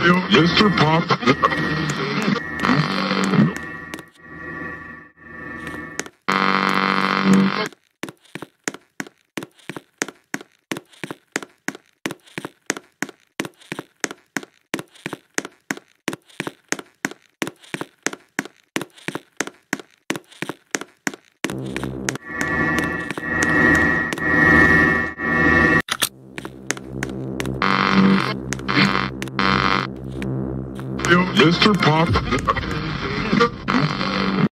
Mr. Pop. Mr. Pop.